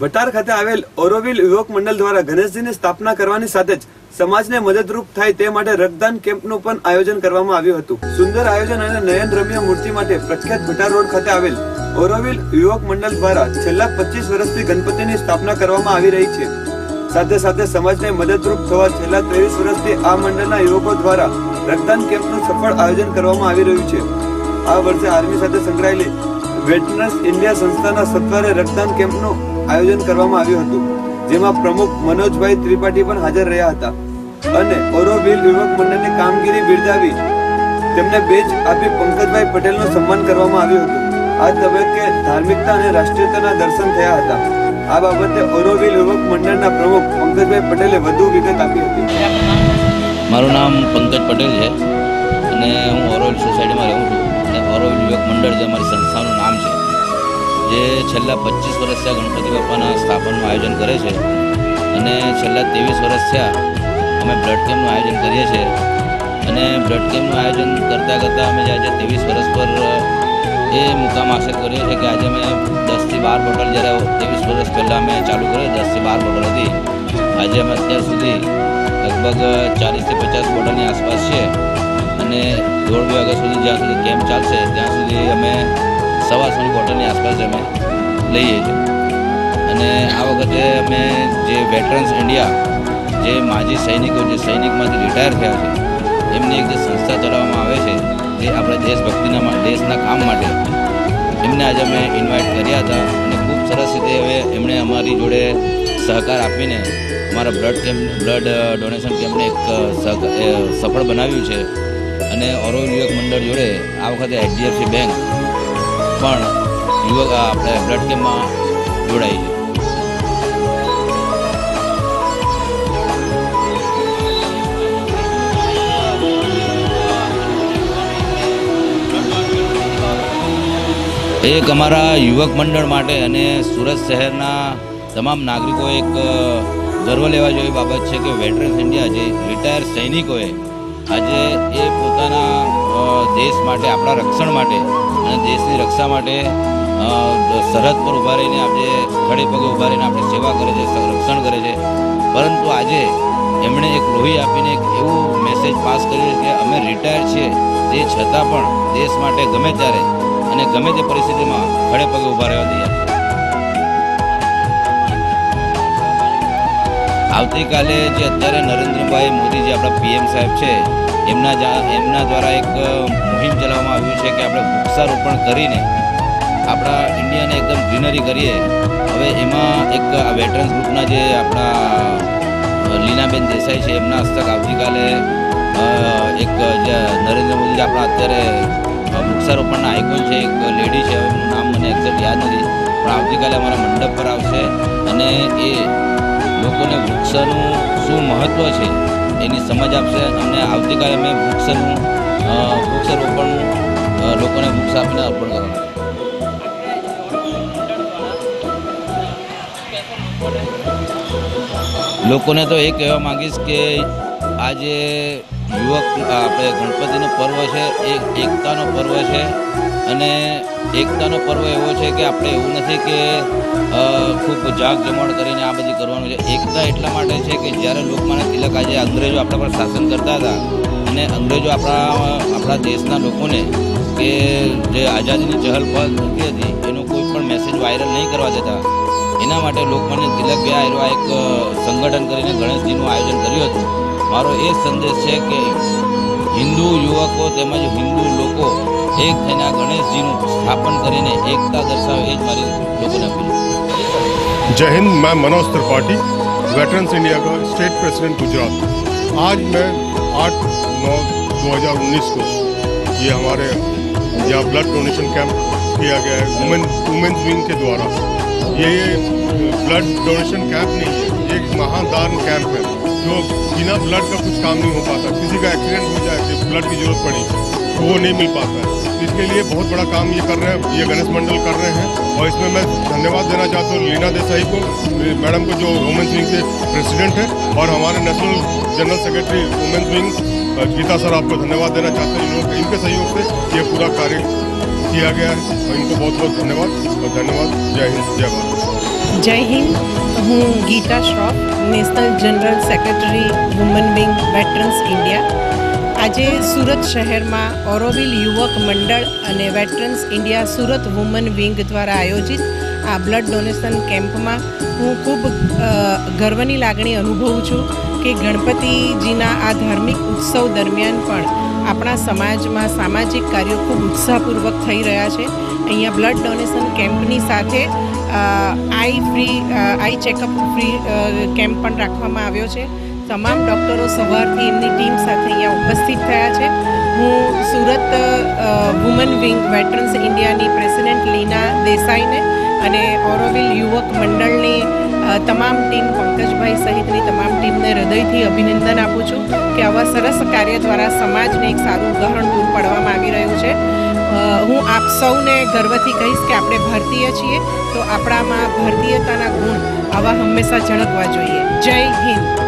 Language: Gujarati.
ભટાર ખાતે આવેલ ઓરોવિલ યુવક મંડળ દ્વારા ગણેશજીની સ્થાપના કરવાની સાથે જ સમાજને મદદરૂપ થાય તે માટે રક્તદાન કેમ્પનું પણ આયોજન કરવામાં આવ્યું હતું. સુંદર આયોજન અને નયન રમ્ય મૂર્તિ માટે પ્રખ્યાત ભટાર રોડ ખાતે આવેલ ઓરોવિલ યુવક મંડળ દ્વારા છેલ્લા પચીસ વર્ષથી ગણપતિની સ્થાપના કરવામાં આવી રહી છે. સાથે સાથે સમાજને મદદરૂપ થવા છેલ્લા ત્રેવીસ વર્ષથી આ મંડળના યુવકો દ્વારા રક્તદાન કેમ્પનું સફળ આયોજન કરવામાં આવી રહ્યું છે. આ વર્ષે આર્મી સાથે સંકળાયેલી વેટનર્સ ઇન્ડિયા સંસ્થાના સત્વરે રક્તદાન કેમ્પનું આયોજન કરવામાં આવ્યું હતું, જેમાં પ્રમુખ મનોજભાઈ ત્રિપાઠી પણ હાજર રહ્યા હતા. અને ઓરોવિલ યુવક મંડળની કામગીરી બિરદાવી તેમને બેચ આપી પંકજભાઈ પટેલનું સન્માન કરવામાં આવ્યું હતું. આ તબક્કે ધાર્મિકતા અને રાષ્ટ્રીયતાના દર્શન થયા હતા. આ બાબતે ઓરોવિલ યુવક મંડળના પ્રમુખ પંકજભાઈ પટેલે વધુ વિગત આપી હતી. મારું નામ પંકજ પટેલ છે અને હું ઓરોવિલ સોસાયટીમાં રહું છું. અને ઓરોવિલ યુવક મંડળ જે અમારી સંસ્થાનું નામ છે. જે છેલ્લા પચીસ વર્ષ થયા ગણપતિ બાપાના સ્થાપનનું આયોજન કરે છે અને છેલ્લા ત્રેવીસ વર્ષ થયા અમે બ્લડ કેમ્પનું આયોજન કરીએ છીએ. અને બ્લડ કેમ્પનું આયોજન કરતાં કરતાં અમે આજે ત્રેવીસ વર્ષ પર, એ મુકામ હાંસલ કર્યો છે કે આજે અમે દસથી બાર બોટલ જ્યારે ત્રેવીસ વર્ષ પહેલાં અમે ચાલુ કર્યો, દસથી બાર બોટલ હતી. આજે અમે અત્યાર સુધી લગભગ ચાલીસથી પચાસ બોટલની આસપાસ છે અને દોઢ બે વાગ્યા સુધી જ્યાં સુધી કેમ્પ ચાલશે, ત્યાં સુધી અમે સવા સુધી બોટલની આસપાસ અમે લઈએ છીએ. અને આ વખતે અમે જે વેટરન્સ ઇન્ડિયા જે માજી સૈનિકો, જે સૈનિકમાંથી રિટાયર થયા છે, એમની એક જે સંસ્થા ચલાવવામાં આવે છે જે આપણે દેશભક્તિના દેશના કામ માટે એમને આજે અમે ઇન્વાઇટ કર્યા હતા. અને ખૂબ સરસ રીતે હવે એમણે અમારી જોડે સહકાર આપીને અમારા બ્લડ કેમ્પ બ્લડ ડોનેશન કેમ્પને એક સફળ બનાવ્યું છે. અને ઓરો યુવક મંડળ જોડે આ વખતે એચડીએફસી બેંક પણ યુવક આપણે બ્લડ કેમ્પમાં જોડાઈ છે એક અમારા યુવક મંડળ માટે અને સુરત શહેરના તમામ નાગરિકો એક ગર્વ લેવા જેવી બાબત છે કે વેટરન્સ ઇન્ડિયા જે રિટાયર સૈનિકોએ આજે એ પોતાના દેશ માટે, આપણા રક્ષણ માટે દેશની રક્ષા માટે સરહદ પર ઊભા રહીને આપણે ખડે પગે ઊભા રહીને આપણે સેવા કરે છે રક્ષણ કરે છે પરંતુ આજે એમણે એક લોહી આપીને એક એવું મેસેજ પાસ કર્યું કે અમે રિટાયર છીએ તે છતાં પણ દેશ માટે ગમે ત્યારે અને ગમે તે પરિસ્થિતિમાં ખડે પગે ઊભા રહેવા દઈએ. આવતીકાલે જે અત્યારે નરેન્દ્રભાઈ મોદી જે આપણા પીએમ સાહેબ છે એમના એમના દ્વારા એક મુહિમ ચલાવવામાં આવ્યું છે કે આપણે વૃક્ષારોપણ કરીને આપણા ઇન્ડિયાને એકદમ ગ્રીનરી કરીએ. હવે એમાં એક વેટરન્સ ગ્રુપના જે આપણા લીનાબેન દેસાઈ છે, એમના હસ્તક આવતીકાલે એક જે નરેન્દ્ર મોદી આપણા અત્યારે વૃક્ષારોપણના આઇકોન છે, એક લેડી છે એમનું નામ મને એક્ઝેક્ટ યાદ નથી, પણ આવતીકાલે અમારા મંડપ પર આવશે. અને એ લોકોને વૃક્ષનું શું મહત્ત્વ છે એની સમજ આપશે અને આવતીકાલે અમે વૃક્ષનું વૃક્ષારોપણ લોકોને વૃક્ષ આપીને અર્પણ કરવાનું લોકોને તો એ કહેવા માંગીશ કે આ જે યુવક આપણે ગણપતિનો પર્વ છે, એ એકતાનો પર્વ છે. અને એકતાનો પર્વ એવો છે કે આપણે એવું નથી કે ખૂબ જાગ જમણ કરીને આ બધી કરવાનું છે. એકતા એટલા માટે છે કે જ્યારે લોકમાન્ય તિલક આજે અંગ્રેજો આપણા પર શાસન કરતા હતા અને અંગ્રેજો આપણા આપણા દેશના લોકોને કે જે આઝાદીની ચહલ પહલ થતી હતી, એનો કોઈ પણ મેસેજ વાયરલ નહીં કરવા દેતા. એના માટે લોકમાન્ય તિલક આયરો આ એક સંગઠન કરીને ગણેશજીનું આયોજન કર્યું હતું. મારો એ સંદેશ છે કે હિન્દુ યુવકો તેમજ હિન્દુ લોકો એક થઈને આ ગણેશજીનું સ્થાપન કરીને એકતા દર્શાવે એ જ મારી લોકોને અપીલ છે जय हिंद मैं मनोज त्रिपाठी वेटरन्स इंडिया का स्टेट प्रेसिडेंट गुजरात आज मैं 8 नौ 2019 को ये हमारे यहाँ ब्लड डोनेशन कैंप किया गया है वुमेन वुमेन्स विंग के द्वारा ये ब्लड डोनेशन कैंप नहीं है ये एक महादान कैंप है जो बिना ब्लड का कुछ काम नहीं हो पाता। किसी का एक्सीडेंट हो जाए कि ब्लड की ज़रूरत पड़ी तो वो नहीं मिल पाता है। इसके लिए बहुत बड़ा काम ये कर रहे हैं, ये गणेश मंडल कर रहे हैं। और इसमें मैं धन्यवाद देना चाहता हूँ लीना देसाई को मैडम को जो वुमेन्स विंग के प्रेसिडेंट है, और हमारे national general secretary women's wing Geeta sir आपको धन्यवाद देना चाहते हैं। इन लोग इनके सहयोग से ये पूरा कार्य किया गया है, और इनको बहुत बहुत धन्यवाद, और धन्यवाद। जय हिंद, जय भारत। જય હિન્દ. હું Geeta Shroff, national general secretary, woman wing, veterans India. આજે સુરત શહેરમાં ઓરોવિલ યુવક મંડળ અને veterans India Surat woman wing દ્વારા આયોજિત આ બ્લડ ડોનેશન કેમ્પમાં હું ખૂબ ગર્વની લાગણી અનુભવું છું. કે ગણપતિજીના આ ધાર્મિક ઉત્સવ દરમિયાન પણ આપણા સમાજમાં સામાજિક કાર્યો ખૂબ ઉત્સાહપૂર્વક થઈ રહ્યા છે. અહીંયા બ્લડ ડોનેશન કેમ્પની સાથે eye free eye checkup free camp પણ રાખવામાં આવ્યો છે. તમામ ડૉક્ટરો સવારથી એમની ટીમ સાથે અહીંયા ઉપસ્થિત થયા છે. હું સુરત વુમન વિંગ વેટરન્સ ઇન્ડિયાની પ્રેસિડેન્ટ લીના દેસાઈને અને ઓરોવિલ યુવક મંડળની તમામ ટીમ પંકજભાઈ સહિતની તમામ ટીમને હૃદયથી અભિનંદન આપું છું કે આવા સરસ કાર્ય દ્વારા સમાજને એક સારું ઉદાહરણ પૂરું પાડવામાં આવી રહ્યું છે. હું આપ સૌને ગર્વથી કહીશ કે આપણે ભારતીય છીએ તો આપણામાં ભારતીયતાના ગુણ આવા હંમેશા ઝળકવા જોઈએ. જય હિન્દ.